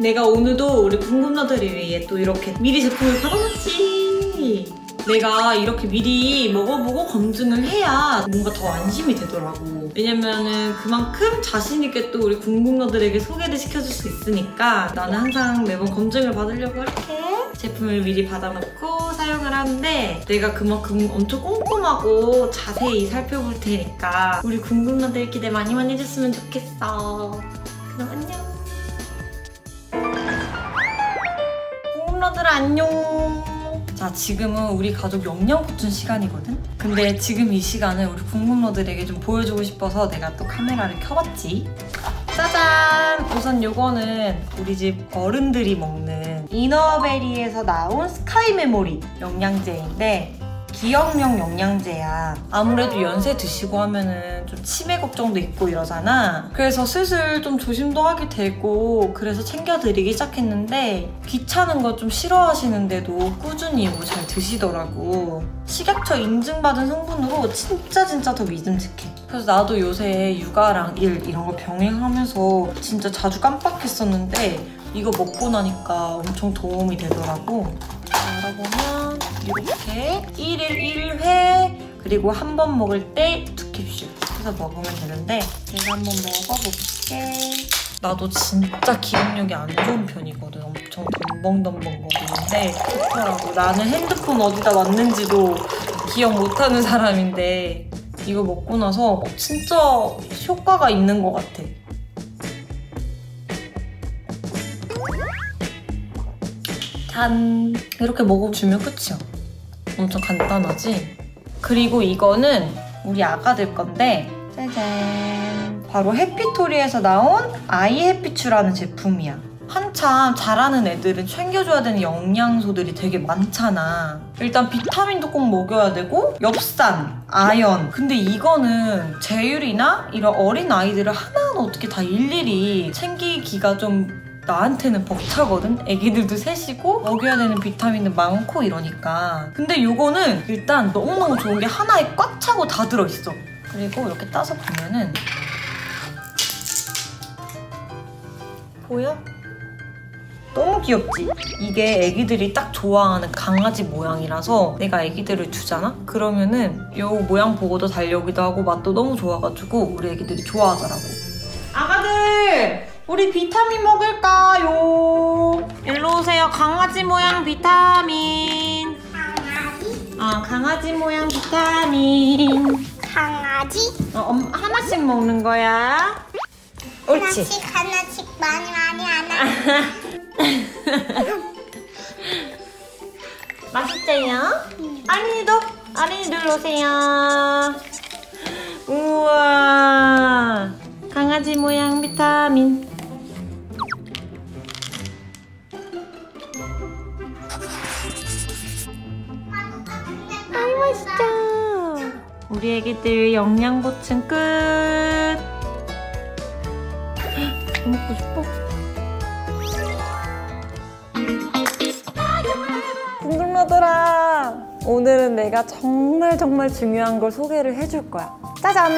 내가 오늘도 우리 궁금러들을 위해 또 이렇게 미리 제품을 받아놨지. 내가 이렇게 미리 먹어보고 검증을 해야 뭔가 더 안심이 되더라고. 왜냐면은 그만큼 자신있게 또 우리 궁금러들에게 소개를 시켜줄 수 있으니까 나는 항상 매번 검증을 받으려고 이렇게 제품을 미리 받아놓고 사용을 하는데 내가 그만큼 엄청 꼼꼼하고 자세히 살펴볼 테니까 우리 궁금러들 기대 많이 많이 해줬으면 좋겠어. 그럼 안녕. 궁금러들 안녕. 자, 지금은 우리 가족 영양 보충 시간이거든? 근데 지금 이 시간을 우리 궁금러들에게 좀 보여주고 싶어서 내가 또 카메라를 켜봤지. 짜잔! 우선 요거는 우리 집 어른들이 먹는 이너베리에서 나온 스카이 메모리 영양제인데 기억력 영양제야. 아무래도 연세 드시고 하면은 좀 치매 걱정도 있고 이러잖아. 그래서 슬슬 좀 조심도 하게 되고 그래서 챙겨드리기 시작했는데 귀찮은 거 좀 싫어하시는데도 꾸준히 이거 잘 드시더라고. 식약처 인증받은 성분으로 진짜 진짜 더 믿음직해. 그래서 나도 요새 육아랑 일 이런 거 병행하면서 진짜 자주 깜빡했었는데 이거 먹고 나니까 엄청 도움이 되더라고. 알아보면 이렇게 1일 1회 그리고 한 번 먹을 때 두 캡슐 해서 먹으면 되는데 제가 한번 먹어볼게. 나도 진짜 기억력이 안 좋은 편이거든. 엄청 덤벙덤벙 거리는데 좋더라고. 나는 핸드폰 어디다 놨는지도 기억 못하는 사람인데 이거 먹고 나서 진짜 효과가 있는 것 같아 짠 이렇게 먹어주면 끝이야. 엄청 간단하지? 그리고 이거는 우리 아가들 건데 짜잔. 바로 해피토리에서 나온 아이 해피추라는 제품이야. 한참 자라는 애들은 챙겨줘야 되는 영양소들이 되게 많잖아. 일단 비타민도 꼭 먹여야 되고 엽산, 아연. 근데 이거는 제율이나 이런 어린 아이들을 하나하나 어떻게 다 일일이 챙기기가 좀 나한테는 벅차거든? 애기들도 셋이고 먹여야 되는 비타민도 많고 이러니까 근데 요거는 일단 너무너무 좋은 게 하나에 꽉 차고 다 들어있어 그리고 이렇게 따서 보면은 보여? 너무 귀엽지? 이게 애기들이 딱 좋아하는 강아지 모양이라서 내가 애기들을 주잖아? 그러면은 요 모양 보고도 달려오기도 하고 맛도 너무 좋아가지고 우리 애기들이 좋아하더라고 아가들! 우리 비타민 먹을까요? 일로 오세요. 강아지 모양 비타민. 강아지? 어, 강아지 모양 비타민. 강아지? 어, 엄, 하나씩 먹는 거야. 옳지. 하나씩 하나씩 많이 많이 하나 맛있어요? 아린이도? 아린이들 오세요. 우와. 강아지 모양 비타민. 아이 맛있다. 우리 애기들 영양 보충 끝. 더 먹고 싶어. 궁금하더라. 오늘은 내가 정말 정말 중요한 걸 소개를 해줄 거야. 짜잔!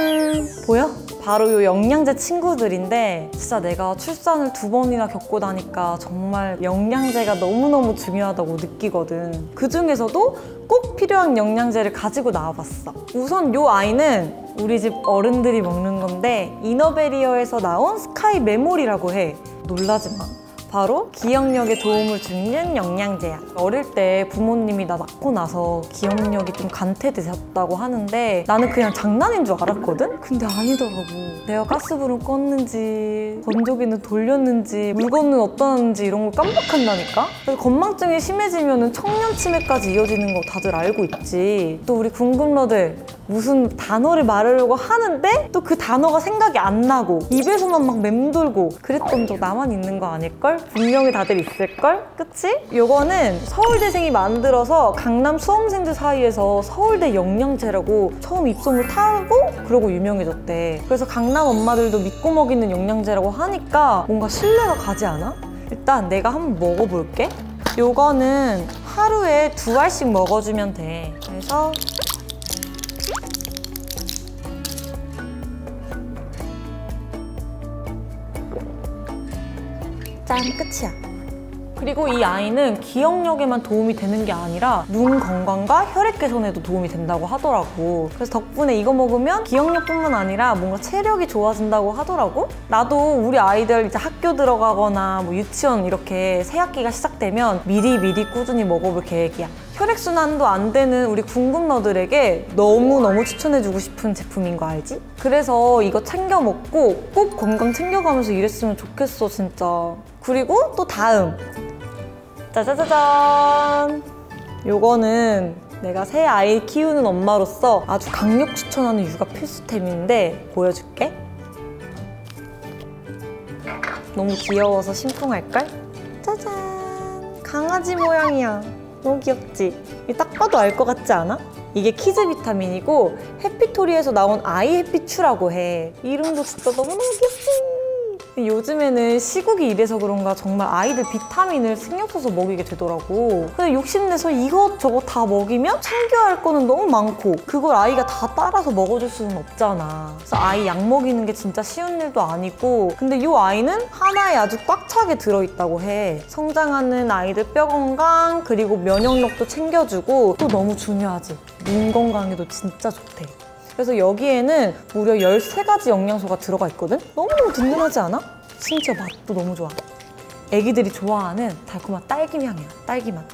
보여? 바로 이 영양제 친구들인데 진짜 내가 출산을 두 번이나 겪고 나니까 정말 영양제가 너무너무 중요하다고 느끼거든. 그 중에서도 꼭 필요한 영양제를 가지고 나와봤어. 우선 이 아이는 우리 집 어른들이 먹는 건데 이너베리어에서 나온 스카이 메모리라고 해. 놀라지 마. 바로 기억력에 도움을 주는 영양제야. 어릴 때 부모님이 나 낳고 나서 기억력이 좀 간퇴되셨다고 하는데 나는 그냥 장난인 줄 알았거든? 근데 아니더라고. 내가 가스불은 껐는지 건조기는 돌렸는지 물건은 어떠한지 이런 걸 깜빡한다니까? 그래서 건망증이 심해지면 청년 치매까지 이어지는 거 다들 알고 있지. 또 우리 궁금러들 무슨 단어를 말하려고 하는데 또 그 단어가 생각이 안 나고 입에서만 막 맴돌고 그랬던 적 나만 있는 거 아닐걸? 분명히 다들 있을걸? 그치? 요거는 서울대생이 만들어서 강남 수험생들 사이에서 서울대 영양제라고 처음 입소문 타고 그러고 유명해졌대 그래서 강남 엄마들도 믿고 먹이는 영양제라고 하니까 뭔가 신뢰가 가지 않아? 일단 내가 한번 먹어볼게 요거는 하루에 두 알씩 먹어주면 돼 그래서 짠 끝이야. 그리고 이 아이는 기억력에만 도움이 되는 게 아니라 눈 건강과 혈액 개선에도 도움이 된다고 하더라고. 그래서 덕분에 이거 먹으면 기억력뿐만 아니라 뭔가 체력이 좋아진다고 하더라고. 나도 우리 아이들 이제 학교 들어가거나 뭐 유치원 이렇게 새 학기가 시작되면 미리 미리 꾸준히 먹어볼 계획이야. 혈액순환도 안 되는 우리 궁금러들에게 너무너무 추천해주고 싶은 제품인 거 알지? 그래서 이거 챙겨 먹고 꼭 건강 챙겨가면서 일했으면 좋겠어, 진짜. 그리고 또 다음. 짜자자잔! 요거는 내가 새 아이 키우는 엄마로서 아주 강력 추천하는 육아 필수템인데 보여줄게. 너무 귀여워서 심쿵할걸? 짜잔! 강아지 모양이야. 너무 귀엽지? 이 딱 봐도 알 것 같지 않아? 이게 kids 비타민이고 해피토리에서 나온 아이 해피추라고 해. 이름도 진짜 너무너무 귀엽지? 요즘에는 시국이 이래서 그런가 정말 아이들 비타민을 신경 써서 먹이게 되더라고. 근데 욕심내서 이것저것 다 먹이면 챙겨야 할 거는 너무 많고 그걸 아이가 다 따라서 먹어줄 수는 없잖아. 그래서 아이 약 먹이는 게 진짜 쉬운 일도 아니고 근데 이 아이는 하나에 아주 꽉 차게 들어있다고 해. 성장하는 아이들 뼈 건강 그리고 면역력도 챙겨주고 또 너무 중요하지. 눈 건강에도 진짜 좋대. 그래서 여기에는 무려 13가지 영양소가 들어가 있거든? 너무너무 든든하지 않아? 심지어 맛도 너무 좋아. 애기들이 좋아하는 달콤한 딸기 향이야, 딸기 맛.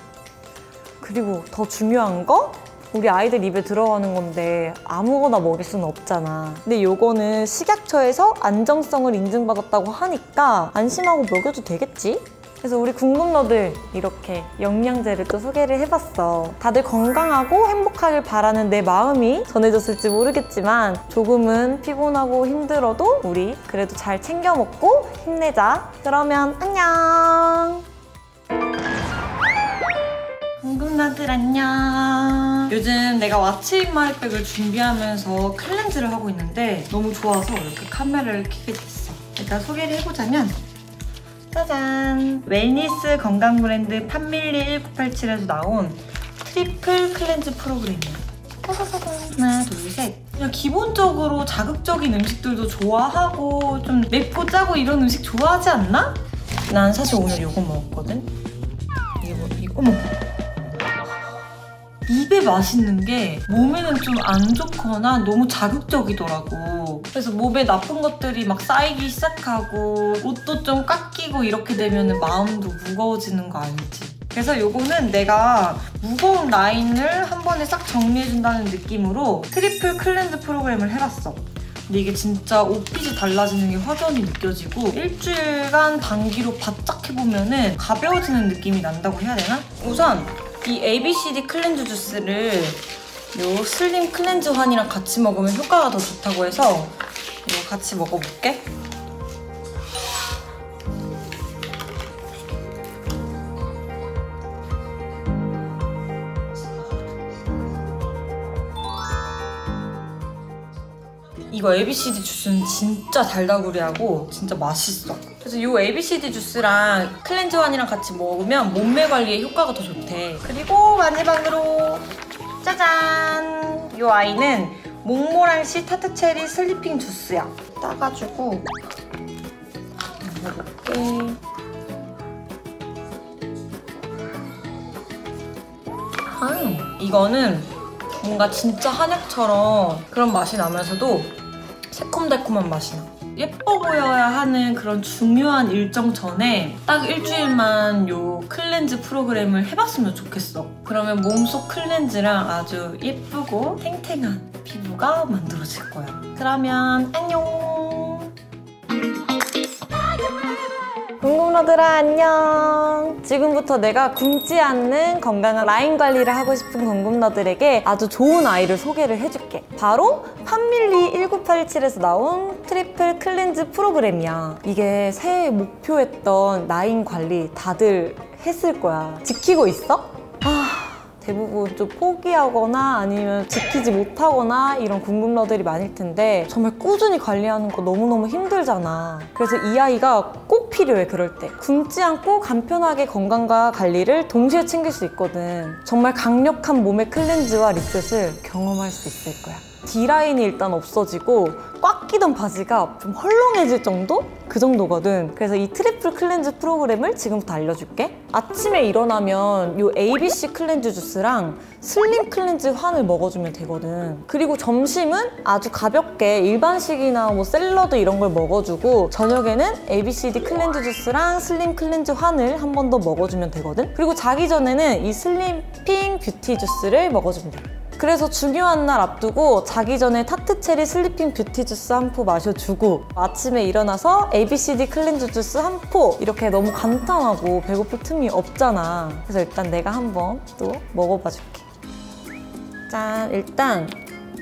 그리고 더 중요한 거? 우리 아이들 입에 들어가는 건데 아무거나 먹일 수는 없잖아. 근데 요거는 식약처에서 안정성을 인증받았다고 하니까 안심하고 먹여도 되겠지? 그래서 우리 궁금러들 이렇게 영양제를 또 소개를 해봤어. 다들 건강하고 행복하길 바라는 내 마음이 전해졌을지 모르겠지만 조금은 피곤하고 힘들어도 우리 그래도 잘 챙겨 먹고 힘내자. 그러면 안녕. 궁금러들 안녕. 요즘 내가 what's in my bag을 준비하면서 cleanse를 하고 있는데 너무 좋아서 이렇게 카메라를 켜게 됐어. 일단 소개를 해보자면 짜잔! wellness 건강 브랜드 판밀리 1987에서 나온 triple cleanse 프로그램이에요. 하나, 둘, 셋. 그냥 기본적으로 자극적인 음식들도 좋아하고 좀 맵고 짜고 이런 음식 좋아하지 않나? 난 사실 오늘 이거 먹었거든? 이게 뭐, 이거 어머! 입에 맛있는 게 몸에는 좀 안 좋거나 너무 자극적이더라고. 그래서 몸에 나쁜 것들이 막 쌓이기 시작하고 옷도 좀 꽉 끼고 이렇게 되면 마음도 무거워지는 거 알지? 그래서 요거는 내가 무거운 라인을 한 번에 싹 정리해준다는 느낌으로 triple cleanse 프로그램을 해봤어. 근데 이게 진짜 옷깃이 달라지는 게 확연히 느껴지고 일주일간 단기로 바짝 해보면은 가벼워지는 느낌이 난다고 해야 되나? 우선 이 ABCD 클렌즈 주스를 요 슬림 클렌즈 환이랑 같이 먹으면 효과가 더 좋다고 해서 같이 먹어볼게. 이거 ABCD 주스는 진짜 달다구리하고 진짜 맛있어. 그래서 이 ABCD 주스랑 cleanse 환이랑 같이 먹으면 몸매 관리에 효과가 더 좋대. 그리고 마지막으로 짜잔! 이 아이는 몽모랑시 tart cherry sleeping 주스야. 따가지고 먹어볼게. 아, 이거는 뭔가 진짜 한약처럼 그런 맛이 나면서도 새콤달콤한 맛이 나. 예뻐 보여야 하는 그런 중요한 일정 전에 딱 일주일만 요 cleanse 프로그램을 해봤으면 좋겠어. 그러면 몸속 cleanse랑 아주 예쁘고 탱탱한 피부가 만들어질 거야. 그러면 안녕! 궁금러들아 안녕 지금부터 내가 굶지 않는 건강한 라인 관리를 하고 싶은 궁금러들에게 아주 좋은 아이를 소개를 해줄게 바로 판밀리 1987에서 나온 triple cleanse 프로그램이야 이게 새해 목표했던 라인 관리 다들 했을 거야 지키고 있어? 아... 대부분 좀 포기하거나 아니면 지키지 못하거나 이런 궁금러들이 많을 텐데 정말 꾸준히 관리하는 거 너무너무 힘들잖아. 그래서 이 아이가 꼭 필요해, 그럴 때. 굶지 않고 간편하게 건강과 관리를 동시에 챙길 수 있거든. 정말 강력한 몸의 클렌즈와 리셋을 경험할 수 있을 거야. D라인이 일단 없어지고 꽉 끼던 바지가 좀 헐렁해질 정도? 그 정도거든. 그래서 이 triple cleanse 프로그램을 지금부터 알려줄게. 아침에 일어나면 이 ABC cleanse 주스랑 slim cleanse 환을 먹어주면 되거든. 그리고 점심은 아주 가볍게 일반식이나 뭐 샐러드 이런 걸 먹어주고 저녁에는 ABCD cleanse 주스랑 slim cleanse 환을 한 번 더 먹어주면 되거든. 그리고 자기 전에는 이 sleeping beauty 주스를 먹어주면 돼. 그래서 중요한 날 앞두고 자기 전에 tart cherry sleeping beauty 주스 한 포 마셔주고 아침에 일어나서 ABCD cleanse 주스 한 포 이렇게 너무 간단하고 배고플 틈이 없잖아. 그래서 일단 내가 한번 또 먹어봐 줄게. 짠, 일단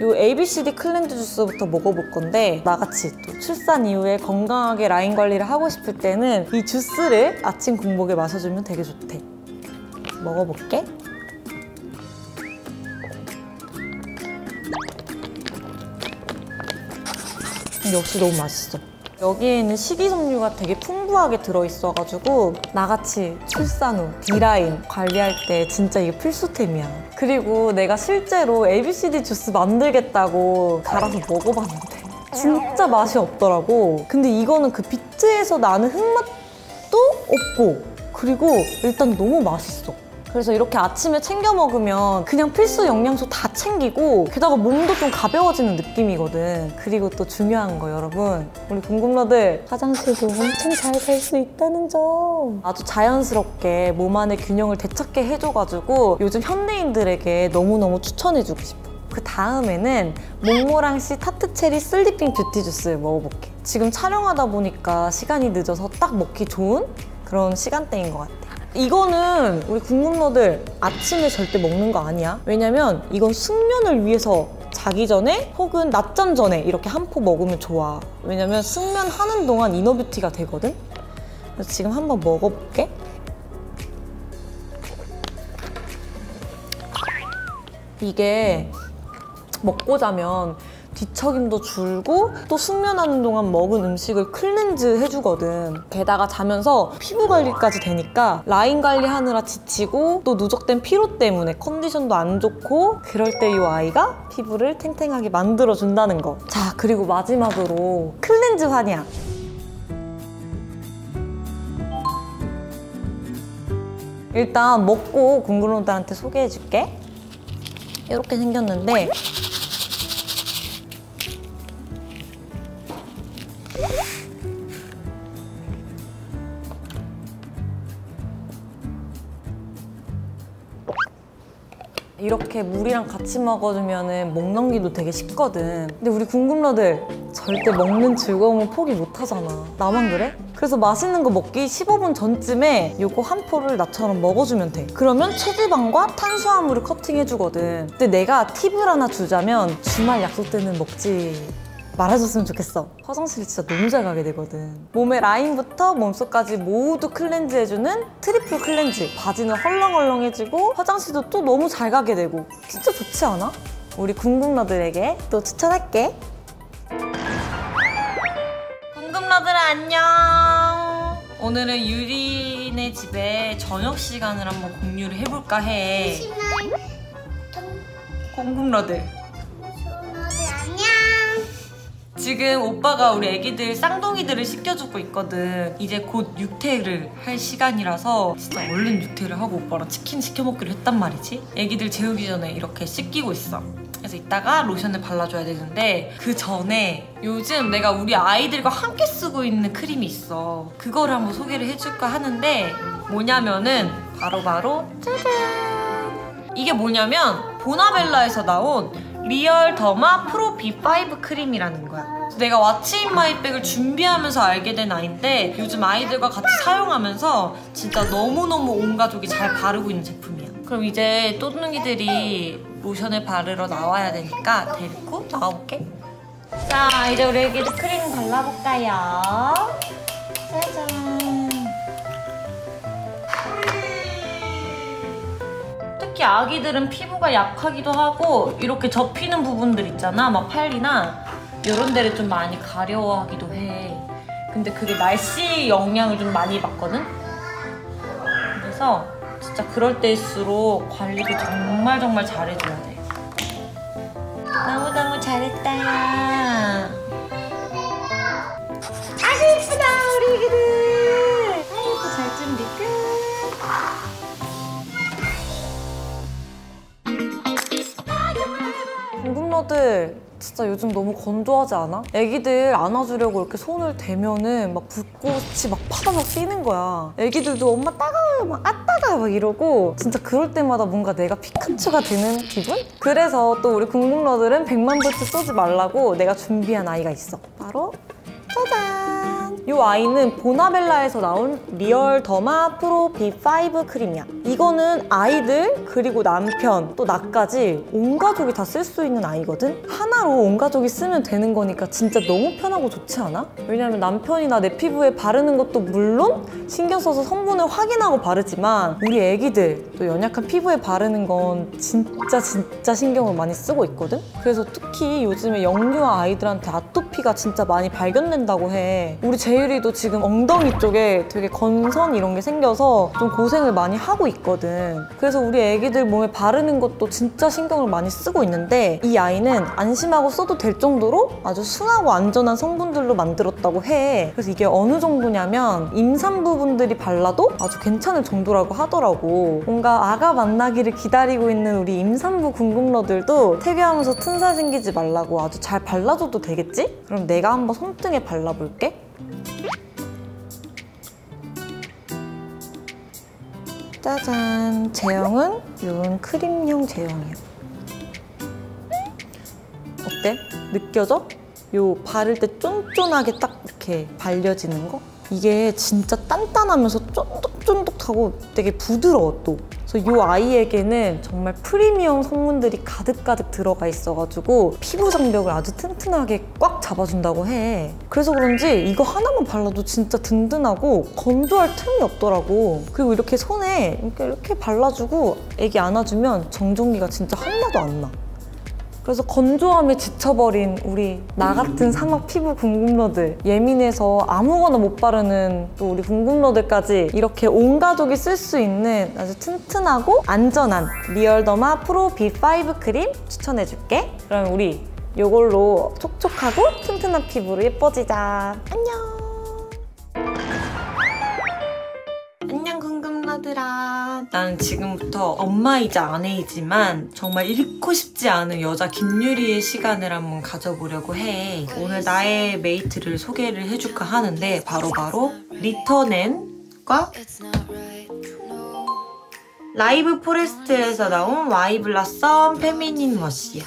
요 ABCD 클렌즈 주스부터 먹어볼 건데 나같이 또 출산 이후에 건강하게 라인 관리를 하고 싶을 때는 이 주스를 아침 공복에 마셔주면 되게 좋대. 먹어볼게. 역시 너무 맛있어. 여기에는 식이섬유가 되게 풍부하게 들어있어가지고 나같이 출산 후 D라인 관리할 때 진짜 이게 필수템이야. 그리고 내가 실제로 ABCD 주스 만들겠다고 갈아서 먹어봤는데 진짜 맛이 없더라고. 근데 이거는 그 비트에서 나는 흙맛도 없고 그리고 일단 너무 맛있어. 그래서 이렇게 아침에 챙겨 먹으면 그냥 필수 영양소 다 챙기고 게다가 몸도 좀 가벼워지는 느낌이거든. 그리고 또 중요한 거 여러분. 우리 궁금러들 화장실도 엄청 잘 갈 수 있다는 점. 아주 자연스럽게 몸 안의 균형을 되찾게 해줘가지고 요즘 현대인들에게 너무너무 추천해주고 싶어. 그 다음에는 몽모랑시 tart 체리 sleeping beauty 주스 먹어볼게. 지금 촬영하다 보니까 시간이 늦어서 딱 먹기 좋은 그런 시간대인 것 같아. 이거는 우리 궁금러들 아침에 절대 먹는 거 아니야. 왜냐면 이건 숙면을 위해서 자기 전에 혹은 낮잠 전에 이렇게 한 포 먹으면 좋아. 왜냐면 숙면하는 동안 inner beauty가 되거든. 그래서 지금 한번 먹어볼게. 이게 먹고 자면 뒤척임도 줄고 또 숙면하는 동안 먹은 음식을 클렌즈 해주거든. 게다가 자면서 피부 관리까지 되니까 라인 관리하느라 지치고 또 누적된 피로 때문에 컨디션도 안 좋고 그럴 때 이 아이가 피부를 탱탱하게 만들어준다는 거. 자, 그리고 마지막으로 클렌즈 환이야. 일단 먹고 궁금한들한테 소개해줄게. 이렇게 생겼는데 이렇게 물이랑 같이 먹어주면 목 넘기도 되게 쉽거든. 근데 우리 궁금러들 절대 먹는 즐거움을 포기 못 하잖아. 나만 그래? 그래서 맛있는 거 먹기 15분 전쯤에 요거 한 포를 나처럼 먹어주면 돼. 그러면 체지방과 탄수화물을 커팅해주거든. 근데 내가 팁을 하나 주자면 주말 약속 때는 먹지 말아줬으면 좋겠어. 화장실 진짜 너무 잘 가게 되거든. 몸의 라인부터 몸속까지 모두 cleanse 해주는 triple cleanse. 바지는 헐렁헐렁해지고 화장실도 또 너무 잘 가게 되고 진짜 좋지 않아? 우리 궁금러들에게 또 추천할게. 궁금러들 안녕. 오늘은 율희네 집에 저녁 시간을 한번 공유를 해볼까 해. 궁금러들. 지금 오빠가 우리 애기들 쌍둥이들을 씻겨주고 있거든. 이제 곧 육퇴를 할 시간이라서 진짜 얼른 육퇴를 하고 오빠랑 치킨 시켜 먹기로 했단 말이지. 애기들 재우기 전에 이렇게 씻기고 있어. 그래서 이따가 로션을 발라줘야 되는데 그 전에 요즘 내가 우리 아이들과 함께 쓰고 있는 크림이 있어. 그거를 한번 소개를 해줄까 하는데 뭐냐면은 바로바로 짜잔! 이게 뭐냐면 보나벨라에서 나온 리얼 더마 프로 B5 크림이라는 거야. 내가 what's in my bag을 준비하면서 알게 된 아이인데 요즘 아이들과 같이 사용하면서 진짜 너무너무 온 가족이 잘 바르고 있는 제품이야. 그럼 이제 또 둥이들이 로션을 바르러 나와야 되니까 데리고 나와볼게. 자, 이제 우리 애기들 크림 발라볼까요? 짜잔. 특히 아기들은 피부가 약하기도 하고 이렇게 접히는 부분들 있잖아 막 팔이나 이런 데를 좀 많이 가려워하기도 해 근데 그게 날씨 영향을 좀 많이 받거든 그래서 진짜 그럴 때일수록 관리를 정말 정말 잘해줘야 돼 너무너무 잘했다. 아주 예쁘다, 우리 애기들. 궁금러들 진짜 요즘 너무 건조하지 않아? 애기들 안아주려고 이렇게 손을 대면은 막 붓꽃이 막 파다닥 뛰는 거야. 애기들도 엄마 따가워요, 막 아 따가워 막 이러고 진짜 그럴 때마다 뭔가 내가 피카츄가 되는 기분? 그래서 또 우리 궁금러들은 100만 볼트 쏘지 말라고 내가 준비한 아이가 있어. 바로 짜잔! 이 아이는 보나벨라에서 나온 리얼 더마 프로 B5 크림이야. 이거는 아이들 그리고 남편 또 나까지 온 가족이 다 쓸 수 있는 아이거든. 하나로 온 가족이 쓰면 되는 거니까 진짜 너무 편하고 좋지 않아? 왜냐면 남편이나 내 피부에 바르는 것도 물론 신경 써서 성분을 확인하고 바르지만 우리 애기들 또 연약한 피부에 바르는 건 진짜 진짜 신경을 많이 쓰고 있거든. 그래서 특히 요즘에 영유아 아이들한테 아토피가 진짜 많이 발견된다고 해. 우리 제 율이도 지금 엉덩이 쪽에 되게 건선 이런 게 생겨서 좀 고생을 많이 하고 있거든. 그래서 우리 애기들 몸에 바르는 것도 진짜 신경을 많이 쓰고 있는데 이 아이는 안심하고 써도 될 정도로 아주 순하고 안전한 성분들로 만들었다고 해. 그래서 이게 어느 정도냐면 임산부분들이 발라도 아주 괜찮을 정도라고 하더라고. 뭔가 아가 만나기를 기다리고 있는 우리 임산부 궁금러들도 태교하면서 튼살 생기지 말라고 아주 잘 발라줘도 되겠지? 그럼 내가 한번 손등에 발라볼게. 짜잔 제형은 이런 크림형 제형이야 어때? 느껴져? 요 바를 때 쫀쫀하게 딱 이렇게 발려지는 거? 이게 진짜 단단하면서 쫀득쫀득하고 되게 부드러워 또 그래서 이 아이에게는 정말 프리미엄 성분들이 가득가득 들어가 있어가지고 피부 장벽을 아주 튼튼하게 꽉 잡아준다고 해. 그래서 그런지 이거 하나만 발라도 진짜 든든하고 건조할 틈이 없더라고. 그리고 이렇게 손에 이렇게, 이렇게 발라주고 애기 안아주면 정전기가 진짜 하나도 안나 그래서 건조함에 지쳐버린 우리 나 같은 사막 피부 궁금러들. 예민해서 아무거나 못 바르는 또 우리 궁금러들까지 이렇게 온 가족이 쓸 수 있는 아주 튼튼하고 안전한 Real Derma Pro B5 크림 추천해줄게. 그럼 우리 이걸로 촉촉하고 튼튼한 피부로 예뻐지자. 안녕 궁금러들아. 나는 지금부터 엄마이자 아내이지만 정말 잃고 싶지 않은 여자 김율희의 시간을 한번 가져보려고 해. 오늘 나의 mate를 소개를 해줄까 하는데 바로바로 리터넨과 라이브 포레스트에서 나온 Y Blossom feminine wash야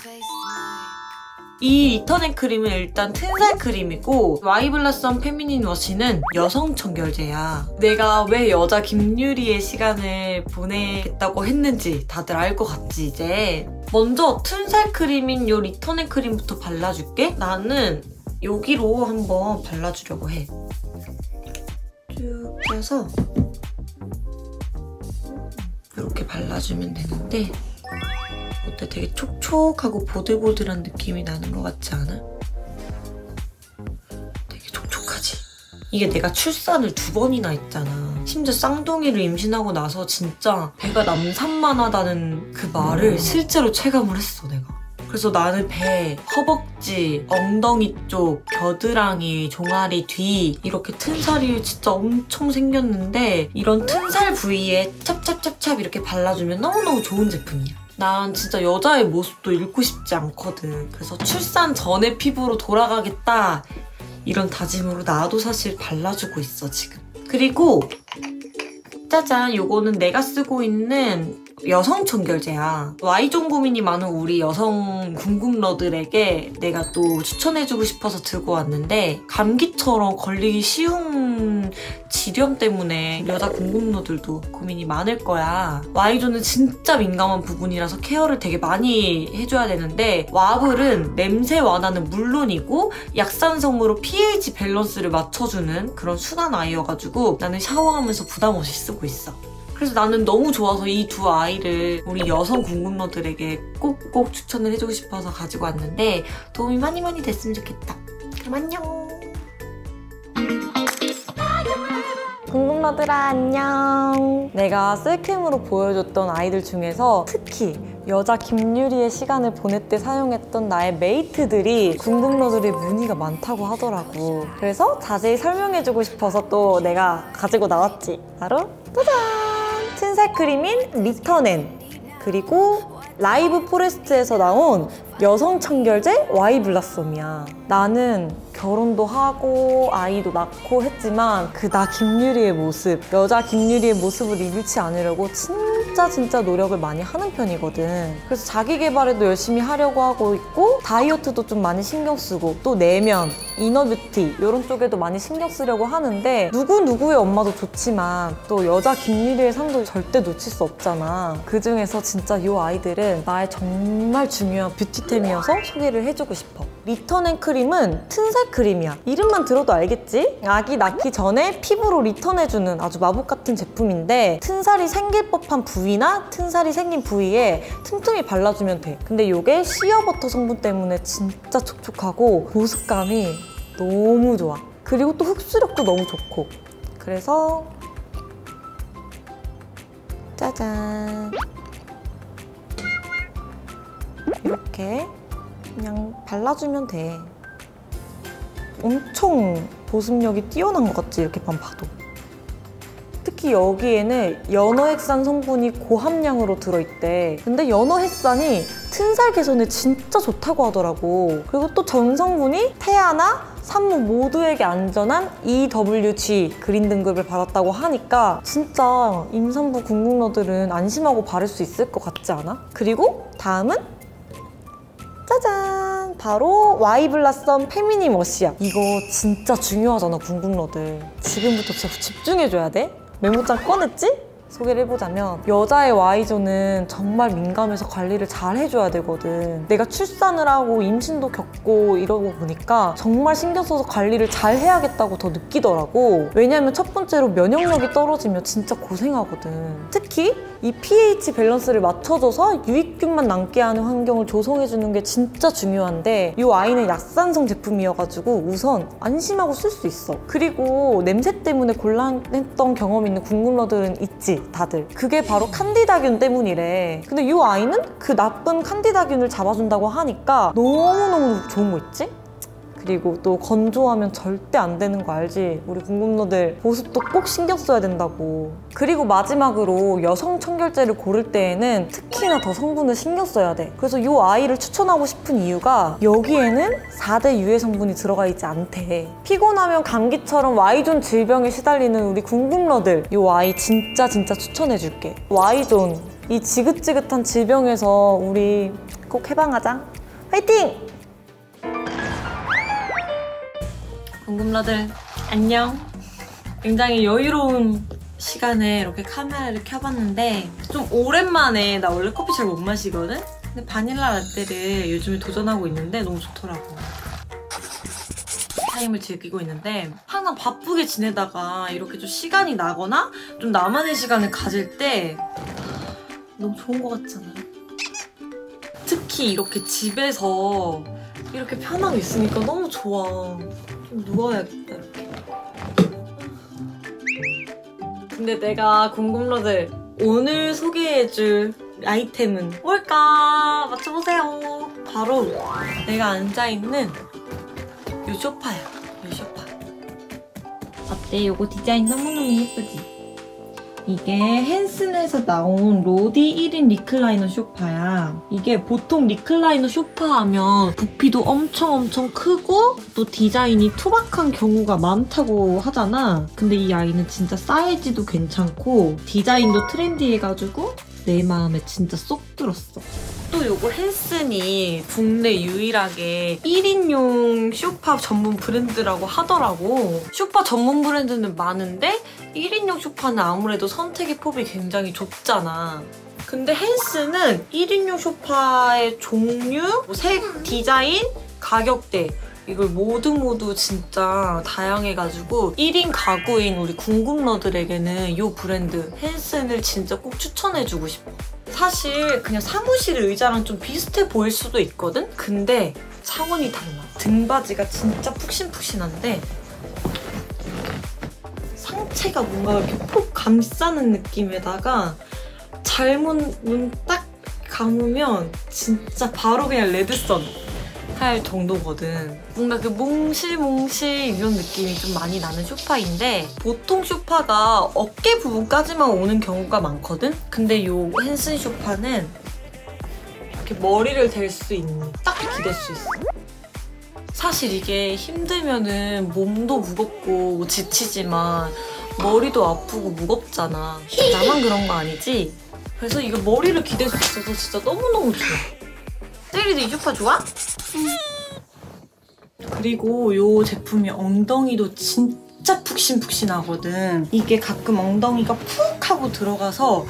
이 리터넨 크림은 일단 튼살 크림이고 Y Blossom feminine wash는 여성 청결제야. 내가 왜 여자 김율희의 시간을 보내겠다고 했는지 다들 알 것 같지 이제. 먼저 튼살 크림인 요 리터넨 크림부터 발라줄게. 나는 여기로 한번 발라주려고 해. 쭉 빼서 이렇게 발라주면 되는데 어때? 되게 촉촉하고 보들보들한 느낌이 나는 것 같지 않아? 되게 촉촉하지? 이게 내가 출산을 두 번이나 했잖아. 심지어 쌍둥이를 임신하고 나서 진짜 배가 남산만하다는 그 말을 실제로 체감을 했어, 내가. 그래서 나는 배, 허벅지, 엉덩이 쪽, 겨드랑이, 종아리 뒤 이렇게 튼살이 진짜 엄청 생겼는데 이런 튼살 부위에 찹찹찹찹 이렇게 발라주면 너무너무 좋은 제품이야. 난 진짜 여자의 모습도 잃고 싶지 않거든. 그래서 출산 전에 피부로 돌아가겠다. 이런 다짐으로 나도 사실 발라주고 있어, 지금. 그리고 짜잔, 요거는 내가 쓰고 있는 여성 청결제야. Y zone 고민이 많은 우리 여성 궁금러들에게 내가 또 추천해주고 싶어서 들고 왔는데 감기처럼 걸리기 쉬운 질염 때문에 여자 궁금러들도 고민이 많을 거야. Y존은 진짜 민감한 부분이라서 care를 되게 많이 해줘야 되는데 와블은 냄새 완화는 물론이고 약산성으로 pH 밸런스를 맞춰주는 그런 순한 아이여가지고 나는 샤워하면서 부담 없이 쓰고 있어. 그래서 나는 너무 좋아서 이 두 아이를 우리 여성 궁금러들에게 꼭꼭 추천을 해주고 싶어서 가지고 왔는데 도움이 많이 많이 됐으면 좋겠다. 그럼 안녕. 궁금러들아 안녕. 내가 셀캠으로 보여줬던 아이들 중에서 특히 여자 김유리의 시간을 보낼 때 사용했던 나의 메이트들이 궁금러들이 문의가 많다고 하더라고. 그래서 자세히 설명해주고 싶어서 또 내가 가지고 나왔지. 바로 짜잔! 튼살 크림인 리터넨. 그리고 라이브 포레스트에서 나온 여성 청결제 Y Blossom이야. 나는 결혼도 하고 아이도 낳고 했지만 그 나 김율희의 모습, 여자 김율희의 모습을 잃지 않으려고 진짜 진짜 노력을 많이 하는 편이거든. 그래서 자기 개발에도 열심히 하려고 하고 있고 다이어트도 좀 많이 신경 쓰고 또 내면, inner beauty 이런 쪽에도 많이 신경 쓰려고 하는데 누구 누구의 엄마도 좋지만 또 여자 김율희의 삶도 절대 놓칠 수 없잖아. 그 중에서 진짜 이 아이들은 나의 정말 중요한 beauty템이어서 소개를 해주고 싶어. 리터넨 크림은 튼살 크림이야. 이름만 들어도 알겠지? 아기 낳기 전에 피부로 리턴해주는 아주 마법 같은 제품인데 튼살이 생길 법한 부위 나 튼살이 생긴 부위에 틈틈이 발라주면 돼. 근데 이게 시어버터 성분 때문에 진짜 촉촉하고 보습감이 너무 좋아. 그리고 또 흡수력도 너무 좋고. 그래서 짜잔. 이렇게 그냥 발라주면 돼. 엄청 보습력이 뛰어난 것 같지? 이렇게만 봐도. 특히 여기에는 연어액산 성분이 고함량으로 들어있대. 근데 연어액산이 튼살 개선에 진짜 좋다고 하더라고. 그리고 또 전성분이 태아나 산모 모두에게 안전한 EWG 그린 등급을 받았다고 하니까 진짜 임산부 궁극러들은 안심하고 바를 수 있을 것 같지 않아? 그리고 다음은 짜잔! 바로 와이블라썸 페미니 워시야. 이거 진짜 중요하잖아, 궁극러들. 지금부터 진짜 집중해줘야 돼. 메모장 꺼냈지? 소개를 해보자면 여자의 Y존은 정말 민감해서 관리를 잘 해줘야 되거든. 내가 출산을 하고 임신도 겪고 이러고 보니까 정말 신경 써서 관리를 잘 해야겠다고 더 느끼더라고. 왜냐면 첫 번째로 면역력이 떨어지면 진짜 고생하거든. 특히 이 pH 밸런스를 맞춰줘서 유익균만 남게 하는 환경을 조성해주는 게 진짜 중요한데 이 아이는 약산성 제품이어가지고 우선 안심하고 쓸 수 있어. 그리고 냄새 때문에 곤란했던 경험 있는 궁금러들은 있지. 다들 그게 바로 칸디다균 때문이래 근데 이 아이는 그 나쁜 칸디다균을 잡아준다고 하니까 너무너무 좋은 거 있지? 그리고 또 건조하면 절대 안 되는 거 알지? 우리 궁금러들 보습도 꼭 신경 써야 된다고. 그리고 마지막으로 여성 청결제를 고를 때에는 특히나 더 성분을 신경 써야 돼. 그래서 이 아이를 추천하고 싶은 이유가 여기에는 4대 유해 성분이 들어가 있지 않대. 피곤하면 감기처럼 Y zone 질병에 시달리는 우리 궁금러들 이 아이 진짜 진짜 추천해줄게. Y zone 이 지긋지긋한 질병에서 우리 꼭 해방하자. 화이팅! 궁금러들 안녕. 굉장히 여유로운 시간에 이렇게 카메라를 켜봤는데 좀 오랜만에 나 원래 커피 잘 못 마시거든? 근데 바닐라 라떼를 요즘에 도전하고 있는데 너무 좋더라고. 타임을 즐기고 있는데 항상 바쁘게 지내다가 이렇게 좀 시간이 나거나 좀 나만의 시간을 가질 때 너무 좋은 것 같잖아 특히 이렇게 집에서 이렇게 편하게 있으니까 너무 좋아 좀 누워야겠다 근데 내가 궁금러들 오늘 소개해줄 아이템은 뭘까 맞춰보세요 바로 내가 앉아있는 이 소파야 이 소파 어때? 이거 디자인 너무너무 예쁘지? 이게 헨슨에서 나온 로디 1인 리클라이너 쇼파야. 이게 보통 리클라이너 쇼파 하면 부피도 엄청 엄청 크고 또 디자인이 투박한 경우가 많다고 하잖아. 근데 이 아이는 진짜 사이즈도 괜찮고 디자인도 trendy해가지고 내 마음에 진짜 쏙 들었어. 또 요거 헨슨이 국내 유일하게 1인용 쇼파 전문 브랜드라고 하더라고. 쇼파 전문 브랜드는 많은데 1인용 쇼파는 아무래도 선택의 폭이 굉장히 좁잖아. 근데 헨스는 1인용 쇼파의 종류, 뭐 색, 디자인, 가격대 이걸 모두 모두 진짜 다양해가지고 1인 가구인 우리 궁금러들에게는 이 브랜드 헨슨을 진짜 꼭 추천해주고 싶어. 사실 그냥 사무실 의자랑 좀 비슷해 보일 수도 있거든? 근데 차원이 달라. 등받이가 진짜 푹신푹신한데 상체가 뭔가 이렇게 폭 감싸는 느낌에다가 잘못 눈딱 감으면 진짜 바로 그냥 레드선 할 정도거든. 뭔가 그 몽실몽실 이런 느낌이 좀 많이 나는 쇼파인데 보통 쇼파가 어깨 부분까지만 오는 경우가 많거든? 근데 요 헨슨 쇼파는 이렇게 머리를 댈 수 있는 딱 기댈 수 있어. 사실 이게 힘들면은 몸도 무겁고 지치지만 머리도 아프고 무겁잖아. 나만 그런 거 아니지? 그래서 이거 머리를 기댈 수 있어서 진짜 너무너무 좋아. 셀리도 이 쇼파 좋아? 그리고 요 제품이 엉덩이도 진짜 푹신푹신하거든. 이게 가끔 엉덩이가 푹 하고 들어가서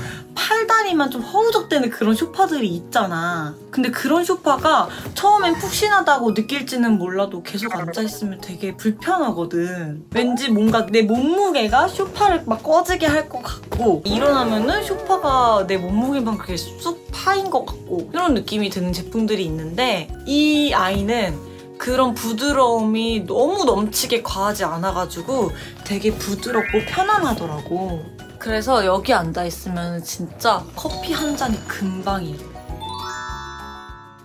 팔다리만 좀 허우적대는 그런 쇼파들이 있잖아. 근데 그런 쇼파가 처음엔 푹신하다고 느낄지는 몰라도 계속 앉아있으면 되게 불편하거든. 왠지 뭔가 내 몸무게가 쇼파를 막 꺼지게 할 것 같고 일어나면은 쇼파가 내 몸무게만 그렇게 쑥 파인 것 같고 이런 느낌이 드는 제품들이 있는데 이 아이는 그런 부드러움이 너무 넘치게 과하지 않아가지고 되게 부드럽고 편안하더라고. 그래서 여기 앉아있으면 진짜 커피 한 잔이 금방이야.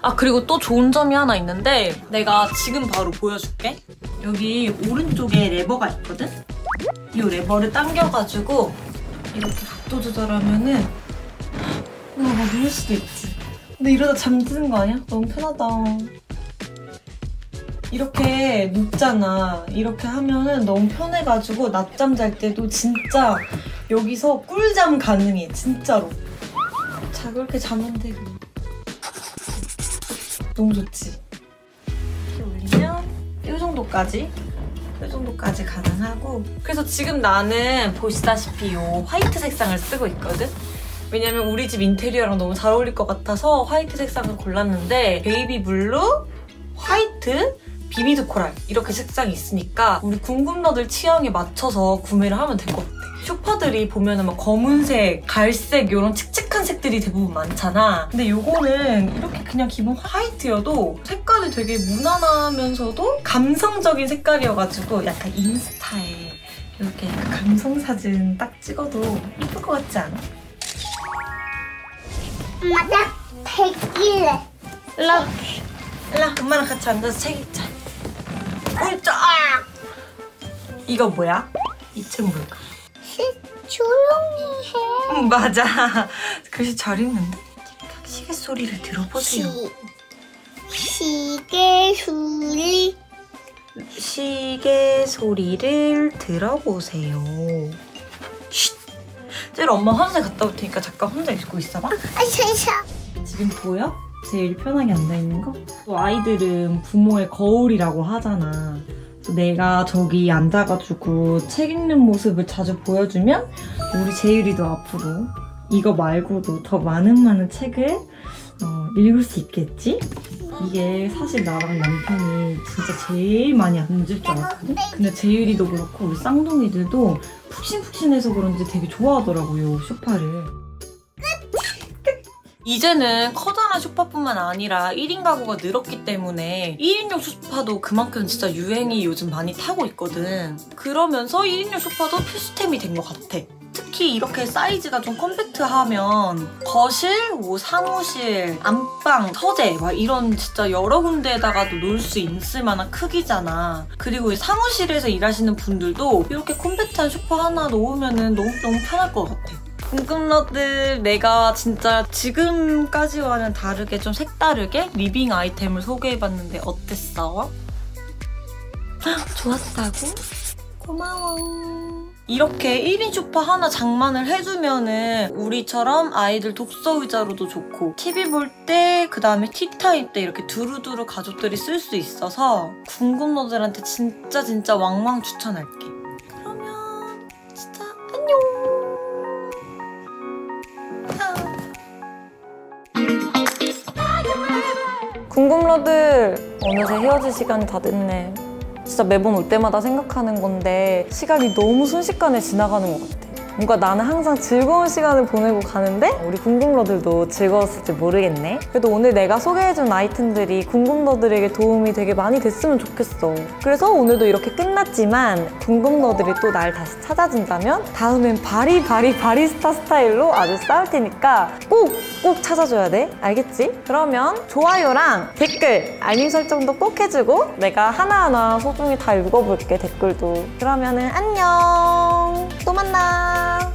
아, 그리고 또 좋은 점이 하나 있는데 내가 지금 바로 보여줄게. 여기 오른쪽에 레버가 있거든? 이 레버를 당겨가지고 이렇게 각도 조절하면은 뭔가 막 누울 수도 있지. 근데 이러다 잠드는 거 아니야? 너무 편하다. 이렇게 눕잖아. 이렇게 하면은 너무 편해가지고 낮잠 잘 때도 진짜 여기서 꿀잠 가능해. 진짜로. 자, 그렇게 자면 되고. 너무 좋지? 이렇게 올리면 이 정도까지 이 정도까지 가능하고 그래서 지금 나는 보시다시피 이 화이트 색상을 쓰고 있거든? 왜냐면 우리 집 인테리어랑 너무 잘 어울릴 것 같아서 화이트 색상을 골랐는데 baby blue, 화이트, 비비드 코랄 이렇게 색상이 있으니까 우리 궁금러들 취향에 맞춰서 구매를 하면 될 것 같아. 쇼파들이 보면은 막 검은색, 갈색 이런 칙칙한 색들이 대부분 많잖아. 근데 요거는 이렇게 그냥 기본 화이트여도 색깔이 되게 무난하면서도 감성적인 색깔이어가지고 약간 인스타에 이렇게 감성 사진 딱 찍어도 예쁠 것 같지 않아? 엄마 나 백일래. 일라 일라 엄마랑 같이 앉아서 책 읽자 울짜 아! 이거 뭐야? 이 책 뭘까? 조용히 해. 음, 맞아 글씨 잘 읽는데 시계 소리를 들어보세요 시, 시계 소리. 시계 소리를 들어보세요 쉿 쟤를 엄마 화장실 갔다 올 테니까 잠깐 혼자 읽고 있어봐 아, 샤샤. 지금 보여? 제일 편하게 앉아 있는 거? 또 아이들은 부모의 거울이라고 하잖아. 내가 저기 앉아가지고 책 읽는 모습을 자주 보여주면 우리 제율이도 앞으로 이거 말고도 더 많은 많은 책을 어, 읽을 수 있겠지? 이게 사실 나랑 남편이 진짜 제일 많이 앉을 줄 알았거든? 근데 제율이도 그렇고 우리 쌍둥이들도 푹신푹신해서 그런지 되게 좋아하더라고요, 쇼파를. 이제는 커 다란 소파뿐만 아니라 1인 가구가 늘었기 때문에 1인용 소파도 그만큼 진짜 유행이 요즘 많이 타고 있거든. 그러면서 1인용 소파도 필수템이 된 것 같아. 특히 이렇게 사이즈가 좀 컴팩트하면 거실, 뭐 사무실, 안방, 서재 막 이런 진짜 여러 군데에다가도 놓을 수 있을 만한 크기잖아. 그리고 이 사무실에서 일하시는 분들도 이렇게 컴팩트한 소파 하나 놓으면 너무너무 편할 것 같아. 궁금러들 내가 진짜 지금까지와는 다르게 좀 색다르게 living 아이템을 소개해봤는데 어땠어? 좋았다고? 고마워. 이렇게 1인 소파 하나 장만을 해주면은 우리처럼 아이들 독서 의자로도 좋고 TV 볼 때 그다음에 티타임 때 이렇게 두루두루 가족들이 쓸 수 있어서 궁금러들한테 진짜 진짜 왕왕 추천할게. 그러면 진짜 안녕. 궁금러들 어느새 헤어질 시간이 다 됐네. 진짜 매번 올 때마다 생각하는 건데 시간이 너무 순식간에 지나가는 것 같아. 뭔가 나는 항상 즐거운 시간을 보내고 가는데 우리 궁금러들도 즐거웠을지 모르겠네. 그래도 오늘 내가 소개해준 아이템들이 궁금러들에게 도움이 되게 많이 됐으면 좋겠어. 그래서 오늘도 이렇게 끝났지만 궁금러들이 또 날 다시 찾아준다면 다음엔 바리바리 바리스타 스타일로 아주 싸울 테니까 꼭 꼭 찾아줘야 돼. 알겠지? 그러면 좋아요랑 댓글, 알림 설정도 꼭 해주고 내가 하나하나 소중히 다 읽어볼게 댓글도. 그러면은 안녕. 또 만나.